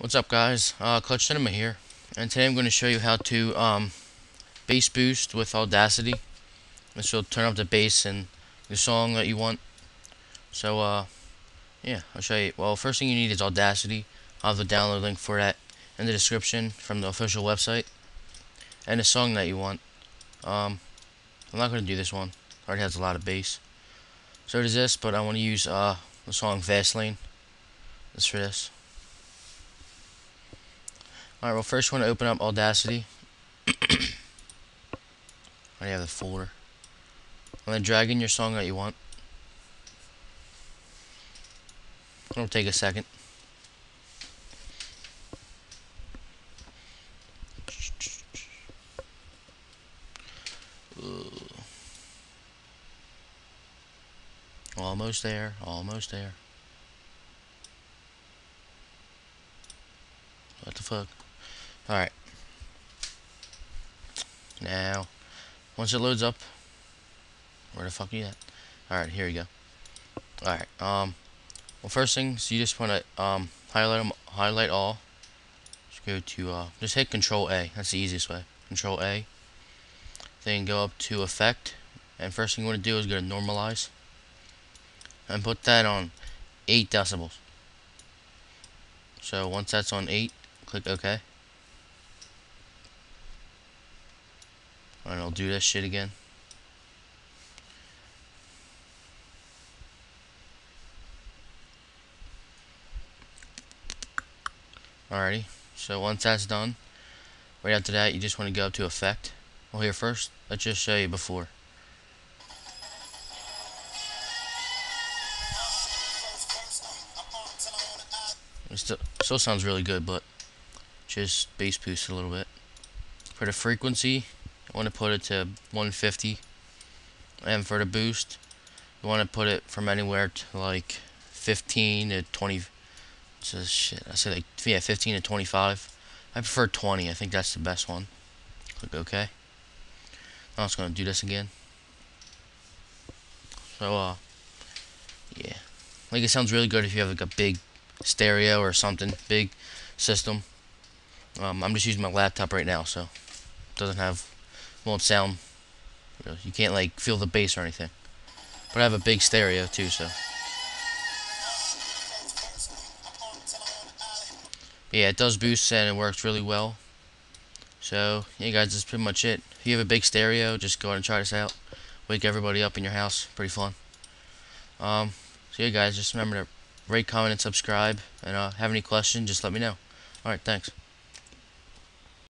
What's up guys, uh, Klutch Cinema here, and today I'm going to show you how to um, bass boost with Audacity. This will turn up the bass in the song that you want. So uh, yeah, I'll show you. Well, first thing you need is Audacity. I'll have the download link for that in the description from the official website. And the song that you want. Um, I'm not going to do this one, it already has a lot of bass. So does this, but I want to use uh, the song Fastlane. This for this. Alright, well first want to open up Audacity. I have the folder. And then drag in your song that you want. It'll take a second. Almost there, almost there. What the fuck? Alright. Now, once it loads up, where the fuck are you at? Alright, here we go. Alright, um, well first things, you just want to, um, highlight them, highlight all. Just go to, uh, just hit Control A, that's the easiest way. Control A. Then go up to Effect, and first thing you want to do is go to Normalize. And put that on 8 decibels. So once that's on 8, click OK. And I'll do this shit again. Alrighty, so once that's done, right after that you just want to go up to effect. Well here first, let's just show you before. It still, still sounds really good, but just bass boost a little bit. For the frequency, I want to put it to 150. And for the boost, you want to put it from anywhere to like 15 to 20. So shit, I said like yeah, 15 to 25. I prefer 20. I think that's the best one. Click OK. Now it's gonna do this again. So uh, yeah, like it sounds really good if you have like a big stereo or something, big system. Um, I'm just using my laptop right now, so doesn't have, won't sound, know, you can't like feel the bass or anything. But I have a big stereo too, so. But yeah, it does boost and it works really well. So, yeah guys, that's pretty much it. If you have a big stereo, just go ahead and try this out. Wake everybody up in your house. Pretty fun. Um, so yeah guys, just remember to rate, comment, and subscribe. And uh, have any questions, just let me know. Alright, thanks.